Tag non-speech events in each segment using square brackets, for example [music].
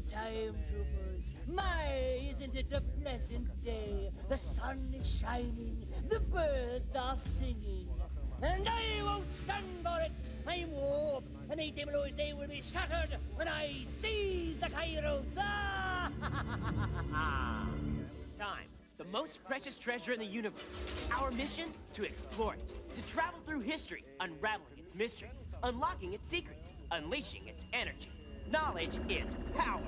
time troopers. My, isn't it a pleasant day? The sun is shining, the birds are singing. And I won't stand for it. I'm Warp, and Malloy's day will be shattered when I seize the Kyros. Ah! Time. The most precious treasure in the universe. Our mission? To explore it. To travel through history, unraveling its mysteries, unlocking its secrets, unleashing its energy. Knowledge is power.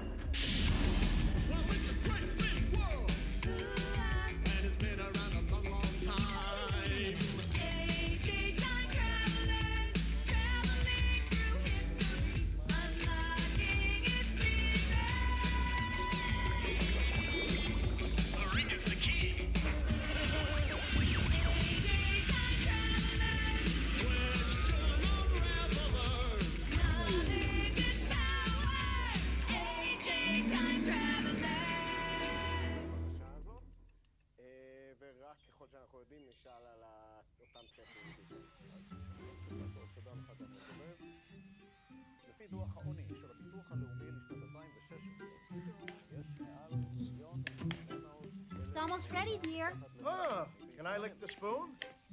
Almost ready, dear. Oh, can I lick the spoon?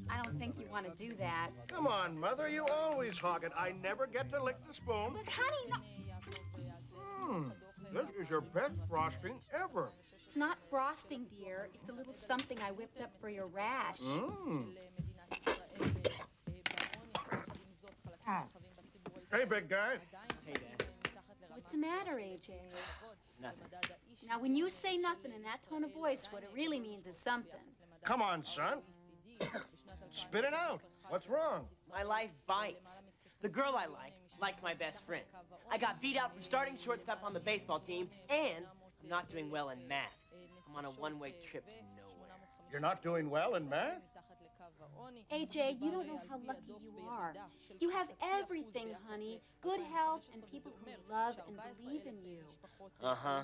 I don't think you want to do that. Come on, Mother, you always hog it. I never get to lick the spoon. But honey, no, Hmm, this is your best frosting ever. it's not frosting, dear. It's a little something I whipped up for your rash. Mm. Hey, big guy. Hey, Dad. What's the matter, AJ? Nothing. Now, when you say nothing in that tone of voice, what it really means is something. Come on, son. [coughs] Spit it out. What's wrong? My life bites. The girl I like likes my best friend. I got beat out for starting shortstop on the baseball team, and I'm not doing well in math. I'm on a one-way trip to nowhere. You're not doing well in math? AJ, you don't know how lucky you are. You have everything, honey. Good health and people who love and believe in you. Uh-huh.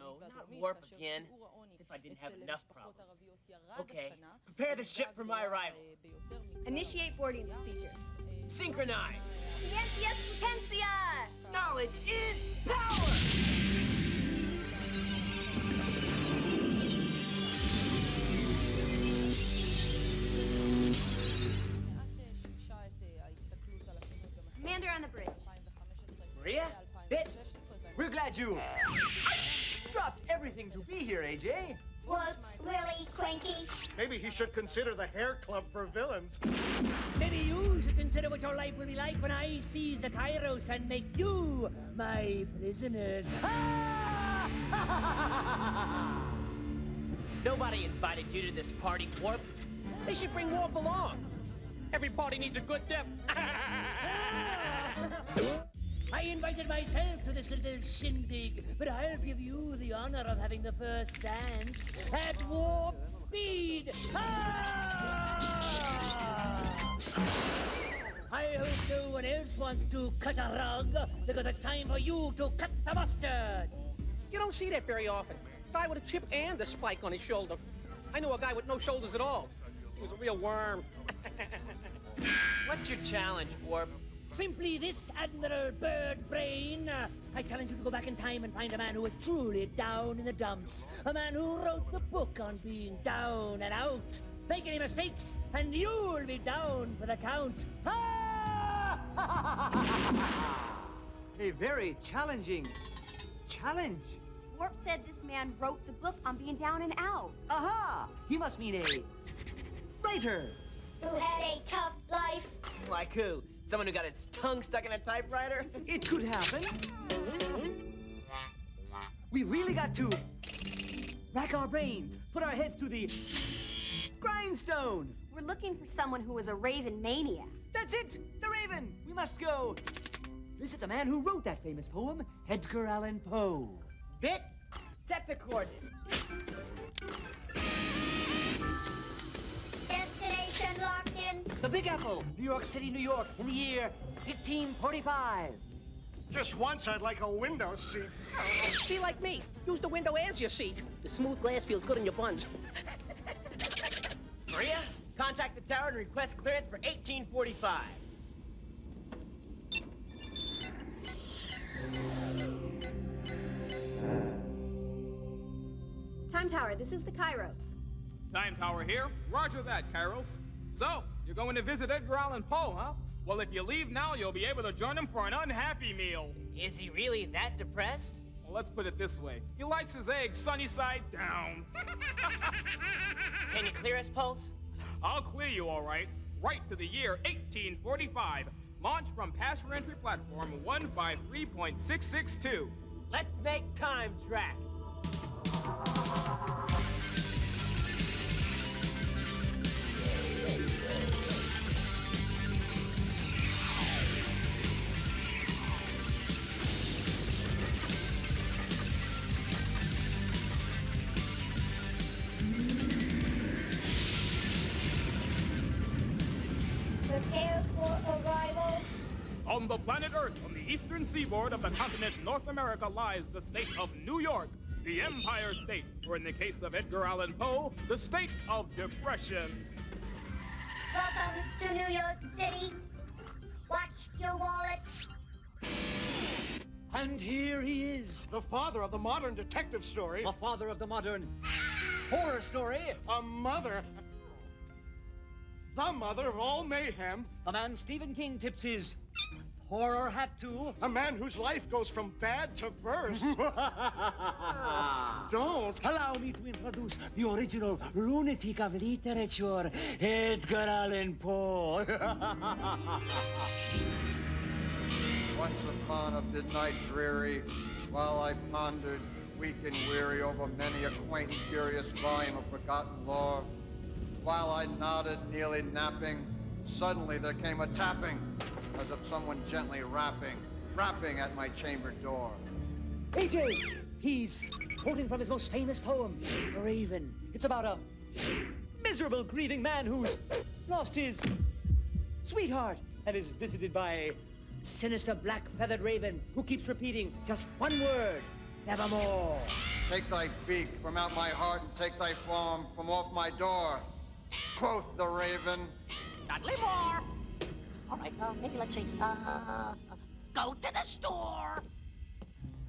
No, not warp again. As if I didn't have enough problems. Okay, prepare the ship for my arrival. Initiate boarding procedures. Synchronize. Scientia Potentia! Knowledge is power! AJ. Whoops, really, Cranky? Maybe he should consider the hair club for villains. Maybe you should consider what your life will be like when I seize the Kyros and make you my prisoners. [laughs] Nobody invited you to this party, Warp. They should bring Warp along. Every party needs a good dip. [laughs] I invited myself to this little shindig, but I'll give you the honor of having the first dance at warp speed. I hope no one else wants to cut a rug, because it's time for you to cut the mustard. You don't see that very often. Guy with a chip and a spike on his shoulder. I know a guy with no shoulders at all. He was a real worm. [laughs] What's your challenge, Warp? Simply this, Admiral Bird Brain. Uh, I challenge you to go back in time and find a man who was truly down in the dumps. A man who wrote the book on being down and out. Make any mistakes, and you'll be down for the count. [laughs] A very challenging challenge. Warp said this man wrote the book on being down and out. Aha! He must mean a writer. Who had a tough life? Like who? Someone who got his tongue stuck in a typewriter? [laughs] It could happen. We really got to rack our brains, put our heads to the grindstone. We're looking for someone who was a Raven maniac. That's it, the Raven. We must go visit the man who wrote that famous poem, Edgar Allan Poe. bit. Set the coordinates. The Big Apple, New York City, New York, in the year 1545. Just once, I'd like a window seat. Be like me. Use the window as your seat. The smooth glass feels good in your buns. Maria, contact the tower and request clearance for 1845. Time Tower, this is the Kyros. Time Tower here. Roger that, Kyros. So, you're going to visit Edgar Allan Poe, huh? Well, if you leave now, you'll be able to join him for an unhappy meal. Is he really that depressed? Well, let's put it this way. He likes his eggs sunny side down. [laughs] Can you clear us, Pulse? I'll clear you all right. Right to the year 1845. Launch from passenger entry platform 153.662. Let's make time tracks. Eastern seaboard of the continent North America, lies the state of New York, the Empire State, or in the case of Edgar Allan Poe, the state of depression. Welcome to New York City. Watch your wallet. And here he is, The father of the modern detective story. the father of the modern horror story, A mother. The mother of all mayhem. The man Stephen King tips his horror hat to. A man whose life goes from bad to verse. [laughs] [laughs] Don't. Allow me to introduce the original lunatic of literature, Edgar Allan Poe. [laughs] Once upon a midnight dreary, while I pondered, weak and weary, over many a quaint and curious volume of forgotten lore, while I nodded, nearly napping, suddenly there came a tapping, as of someone gently rapping, rapping at my chamber door. AJ, he's quoting from his most famous poem, The Raven. It's about a miserable, grieving man who's lost his sweetheart and is visited by a sinister black feathered raven who keeps repeating just one word nevermore. Take thy beak from out my heart and take thy form from off my door. Quoth the raven. Dudley Moore. All right, uh, maybe let's say, uh, go to the store.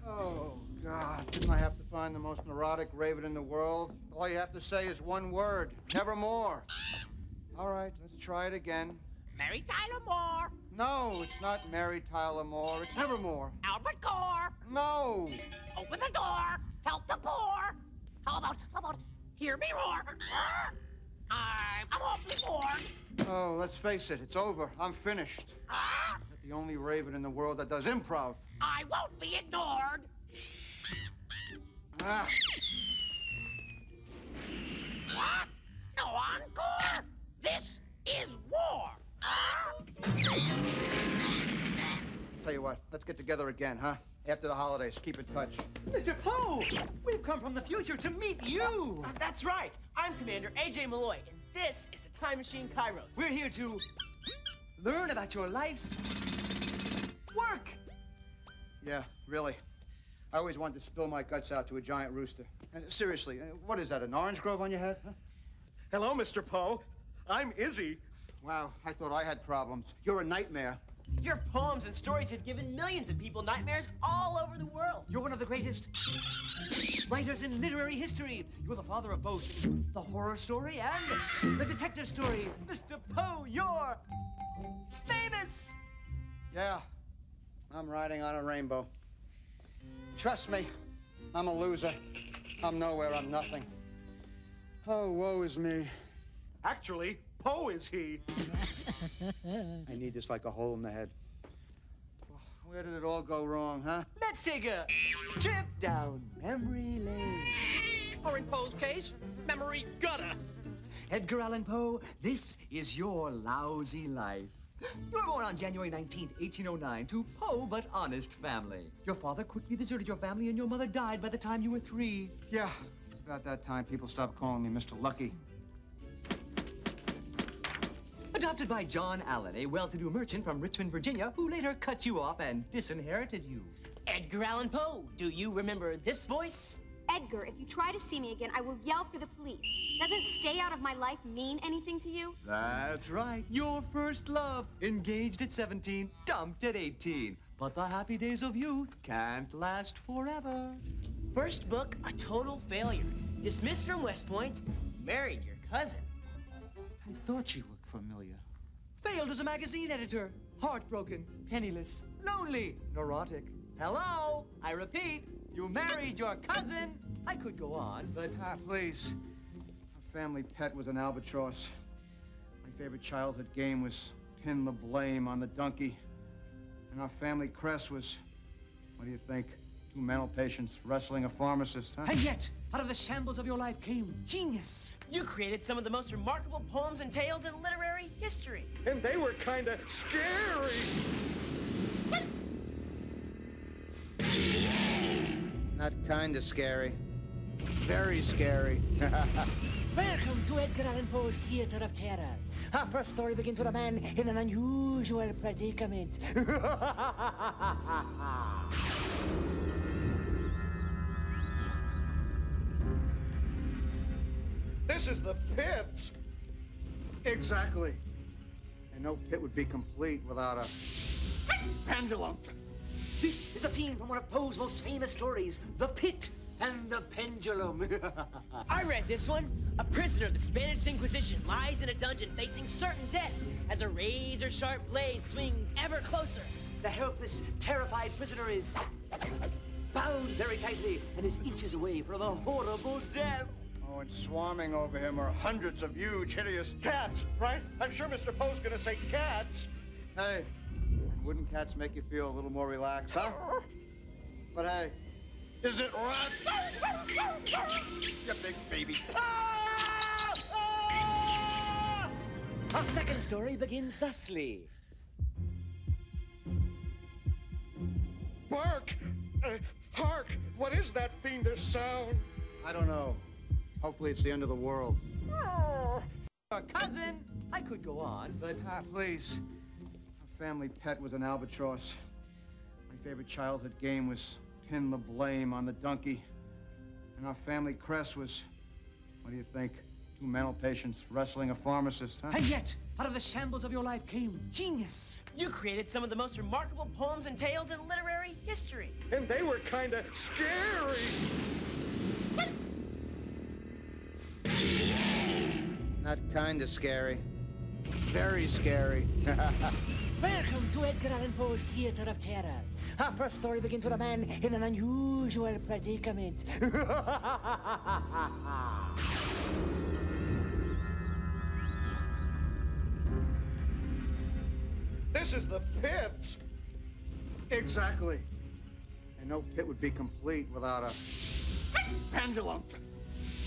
Oh, God. Didn't I have to find the most neurotic raven in the world? All you have to say is one word nevermore. All right, let's try it again. Mary Tyler Moore. No, it's not Mary Tyler Moore. It's Nevermore. Albert Gore. No. Open the door. Help the poor. How about, how about, hear me roar. I'm, I'm awfully bored. Oh, let's face it. It's over. I'm finished. Ah, I'm the only raven in the world that does improv. I won't be ignored. Ah. What? No encore. This is war. Ah. Tell you what, let's get together again, huh? After the holidays, keep in touch. Mr. Poe, we've come from the future to meet you. Uh, that's right. I'm Commander AJ Malloy, and this is the Time Machine Kyros. We're here to learn about your life's work. Yeah, really. I always wanted to spill my guts out to a giant rooster. Uh, seriously, uh, what is that, an orange grove on your head? Huh? Hello, Mr. Poe. I'm Izzy. Wow, I thought I had problems. You're a nightmare. Your poems and stories have given millions of people nightmares all over the world. You're one of the greatest writers in literary history. You're the father of both the horror story and the detective story. Mr. Poe, you're famous. Yeah, I'm riding on a rainbow. Trust me, I'm a loser. I'm nowhere, I'm nothing. Oh, woe is me. Actually, Poe is he. I need this like a hole in the head. Where did it all go wrong, huh? Let's take a trip down memory lane. Or in Poe's case, memory gutter. Edgar Allan Poe, this is your lousy life. You were born on January 19th, 1809, to poor but honest family. Your father quickly deserted your family, and your mother died by the time you were three. Yeah, it's about that time people stopped calling me Mr. Lucky. Adopted by John Allan, a well-to-do merchant from Richmond, Virginia, who later cut you off and disinherited you. Edgar Allan Poe, do you remember this voice? Edgar, if you try to see me again, I will yell for the police. Doesn't stay out of my life mean anything to you? That's right. Your first love. Engaged at 17, dumped at 18. But the happy days of youth can't last forever. First book, a total failure. Dismissed from West Point, married your cousin. I thought she looked familiar. Failed as a magazine editor. Heartbroken, penniless, lonely, neurotic. Hello? I repeat, you married your cousin. I could go on, but. Ah, please. Our family pet was an albatross. My favorite childhood game was pin the blame on the donkey. And our family crest was, what do you think? Two mental patients wrestling a pharmacist, huh? And yet, out of the shambles of your life came genius. You created some of the most remarkable poems and tales in literary history. And they were kinda scary. Not kinda scary. Very scary. [laughs] Welcome to Edgar Allan Poe's Theater of Terror. Our first story begins with a man in an unusual predicament. [laughs] This is the pits. exactly. And no pit would be complete without a pendulum. This is a scene from one of Poe's most famous stories, The Pit and the Pendulum. [laughs] I read this one. A prisoner of the Spanish Inquisition lies in a dungeon facing certain death as a razor sharp blade swings ever closer. the helpless, terrified prisoner is bound very tightly and is inches away from a horrible death. And swarming over him are hundreds of huge, hideous Cats, right? I'm sure Mr. Poe's gonna say cats. Hey, wouldn't cats make you feel a little more relaxed, huh? But hey, Is it rat? you big baby. Our second story begins thusly. Bark! Uh, hark! What is that fiendish sound? I don't know. Hopefully it's the end of the world. Your cousin. I could go on, but Ah, please. Our family pet was an albatross. My favorite childhood game was pin the blame on the donkey. And our family crest was, what do you think? Two mental patients wrestling a pharmacist, huh? and yet, out of the shambles of your life came genius. You created some of the most remarkable poems and tales in literary history. And they were kinda scary. Not kinda scary. Very scary. [laughs] Welcome to Edgar Allan Poe's Theater of Terror. Our first story begins with a man in an unusual predicament. [laughs] This is the pits. exactly. And no pit would be complete without a pendulum.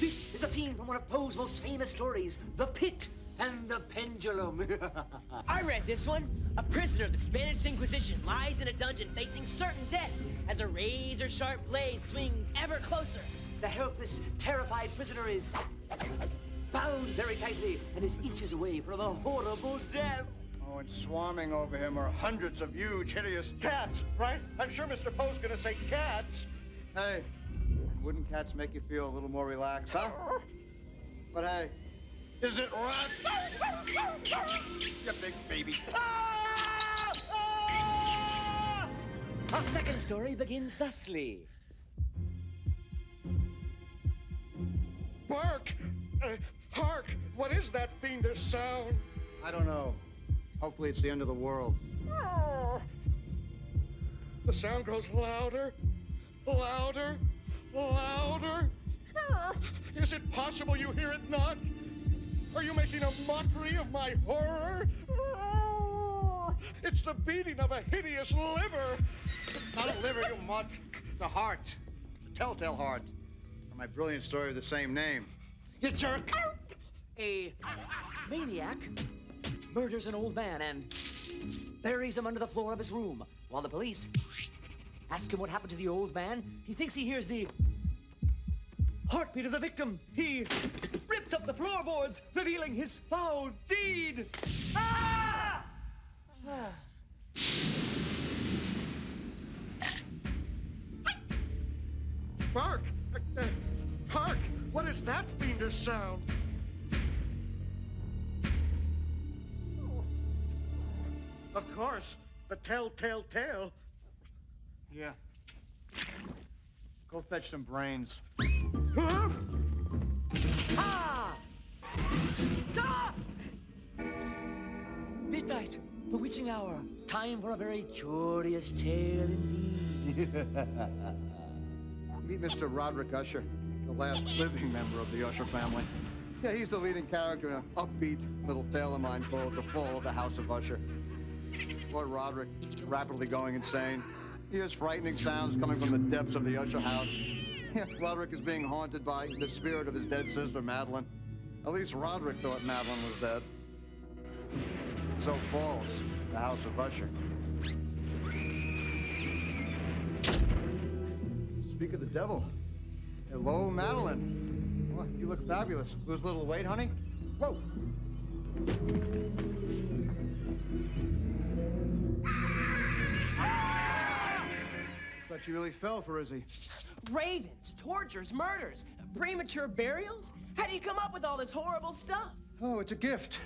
This is a scene from one of Poe's most famous stories, The Pit and the Pendulum. [laughs] I read this one. A prisoner of the Spanish Inquisition lies in a dungeon facing certain death as a razor sharp blade swings ever closer. the helpless, terrified prisoner is bound very tightly and is inches away from a horrible death. Oh, and swarming over him are hundreds of huge, hideous Cats, right? I'm sure Mr. Poe's gonna say cats. Hey, wouldn't cats make you feel a little more relaxed, huh? But hey, Is it rat? you big baby. Our second story begins thusly. Bark! Uh, hark! What is that fiendish sound? I don't know. Hopefully it's the end of the world. The sound grows louder, louder, louder. Is it possible you hear it not? Are you making a mockery of my horror? It's the beating of a hideous liver. Not a liver, you mutt. It's a heart. It's a telltale heart. For my brilliant story of the same name. You jerk! A maniac murders an old man and buries him under the floor of his room. While the police ask him what happened to the old man, he thinks he hears the heartbeat of the victim. He rips up the floorboards, revealing his foul deed. Ah! Hark! Uh, uh! What is that fiendish sound? Of course, the telltale tale. Yeah. Go fetch some brains. Huh? Ah! Ah! Midnight, the witching hour. Time for a very curious tale indeed. [laughs] Meet Mr. Roderick Usher, the last living member of the Usher family. Yeah, he's the leading character in an upbeat little tale of mine called The Fall of the House of Usher. Boy, Roderick, rapidly going insane. He hears frightening sounds coming from the depths of the Usher house. [laughs] Roderick is being haunted by the spirit of his dead sister, Madeline. At least Roderick thought Madeline was dead. So falls the House of Usher. Speak of the devil. Hello, Madeline. Well, you look fabulous. Lose a little weight, honey? Whoa. Thought you really fell for Izzy. Ravens, tortures, murders, premature burials? How do you come up with all this horrible stuff? Oh, it's a gift.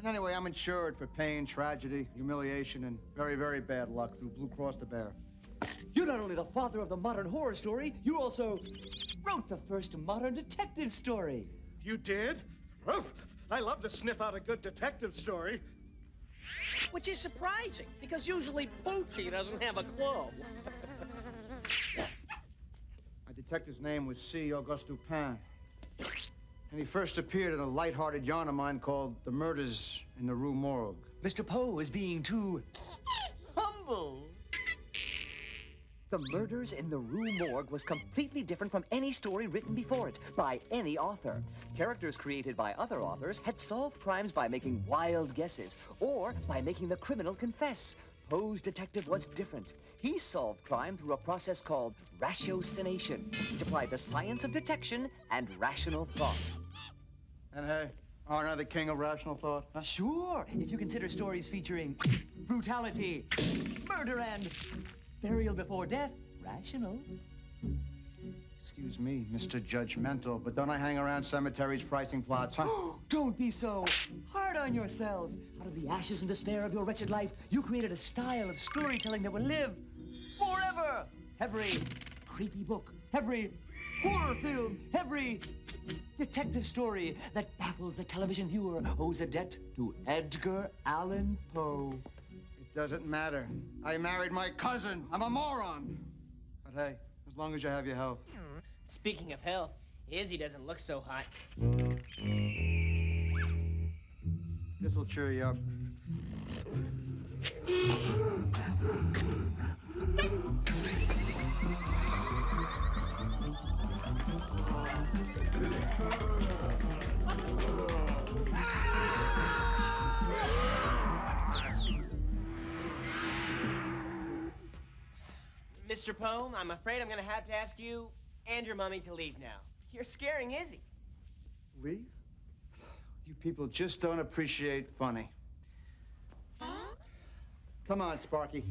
And anyway, I'm insured for pain, tragedy, humiliation, and very, very bad luck through Blue Cross to Bear. You're not only the father of the modern horror story, you also wrote the first modern detective story. You did? Oof, I love to sniff out a good detective story. Which is surprising, because usually Poochie doesn't have a clue. Detective's name was C. Auguste Dupin. And he first appeared in a light-hearted yarn of mine called The Murders in the Rue Morgue. Mr. Poe is being too humble. The Murders in the Rue Morgue was completely different from any story written before it by any author. Characters created by other authors had solved crimes by making wild guesses or by making the criminal confess. Poe's detective was different. He solved crime through a process called ratiocination. It applied the science of detection and rational thought. And hey, aren't I the king of rational thought? huh? Sure, if you consider stories featuring brutality, murder, and burial before death, rational. Excuse me, Mr. Judgmental, but don't I hang around cemeteries pricing plots, huh? [gasps] Don't be so hard on yourself. Out of the ashes and despair of your wretched life, you created a style of storytelling that will live forever. Every creepy book, every horror film, every detective story that baffles the television viewer owes a debt to Edgar Allan Poe. It doesn't matter. I married my cousin. I'm a moron. But hey, as long as you have your health. Speaking of health, Izzy doesn't look so hot. This'll cheer you up. Mr. Poe, I'm afraid I'm gonna have to ask you and your mummy to leave now. You're scaring Izzy. Leave? You people just don't appreciate funny. Come on, Sparky.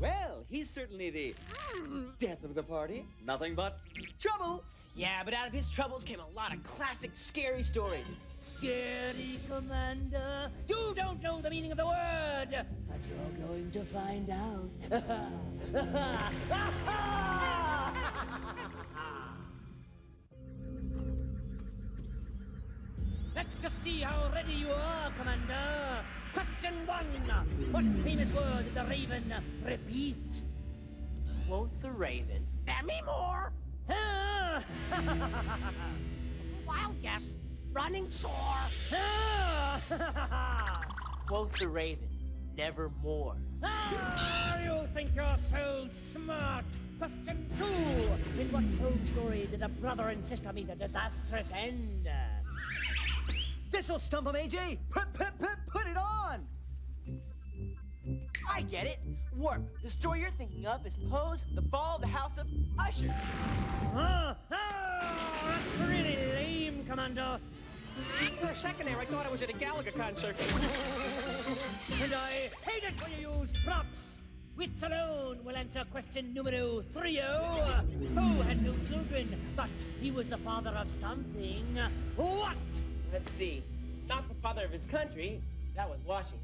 Well, he's certainly the death of the party. Nothing but trouble. Yeah, but out of his troubles came a lot of classic scary stories. Scary Commander, you don't know the meaning of the word, but you're going to find out. [laughs] Let's just see how ready you are, Commander. Question one. What famous word did the raven repeat? Quoth the raven. Tell me more. [laughs] Wild guess. Running sore. [laughs] Quoth the raven. nevermore. Ah, you think you're so smart? Question two. In what Poe story did a brother and sister meet a disastrous end? This'll stump him, AJ. Put, put, put, put it on. I get it. Warp, the story you're thinking of is Poe's The Fall of the House of Usher. Ah, ah, that's really lame, Commander. For a second there, I thought I was at a Gallagher concert. [laughs] And I hate it when you use props. Wits alone will answer question numero three oh. Who had no children, but he was the father of something. What? Let's see. Not the father of his country. That was Washington.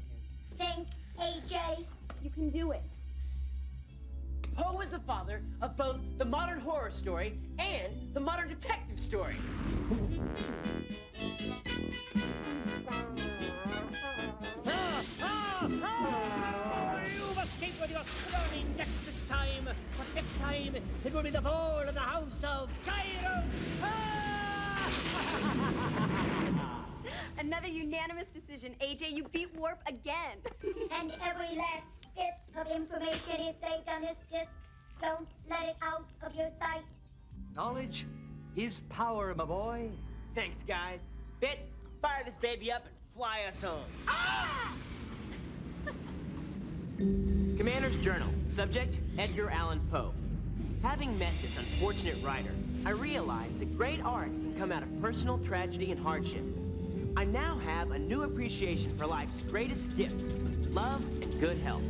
Think, AJ. You can do it. Poe was the father of both the modern horror story and the modern detective story. Ah, ah, ah! You've escaped with your scrawny necks [laughs] this time, but next time it will be the fall of the House of Kyros. Another unanimous decision. AJ, you beat Warp again. [laughs] And every last bit of information is saved on this disk. Don't let it out of your sight. Knowledge is power, my boy. Thanks, guys. Bit, fire this baby up and fly us home. Ah! [laughs] Commander's Journal. Subject, Edgar Allan Poe. Having met this unfortunate writer, I realized that great art can come out of personal tragedy and hardship. I now have a new appreciation for life's greatest gifts, love and good health.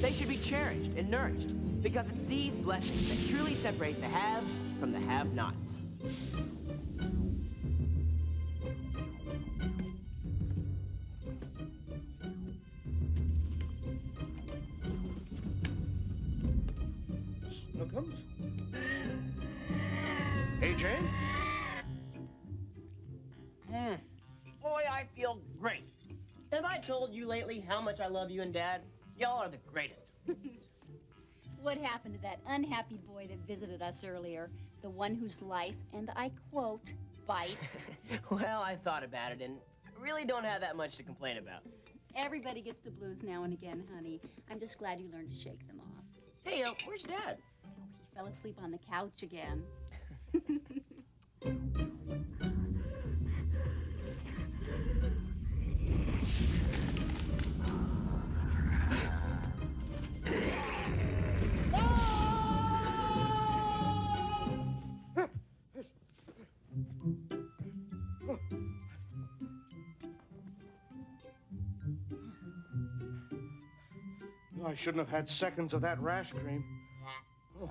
They should be cherished and nourished, because it's these blessings that truly separate the haves from the have-nots. You how much I love you and Dad? Y'all are the greatest. [laughs] What happened to that unhappy boy that visited us earlier? The one whose life, and I quote, bites. [laughs] well, I thought about it, and I really don't have that much to complain about. Everybody gets the blues now and again, honey. I'm just glad you learned to shake them off. Hey, uh, where's Dad? He fell asleep on the couch again. [laughs] shouldn't have had seconds of that rash cream. Oh.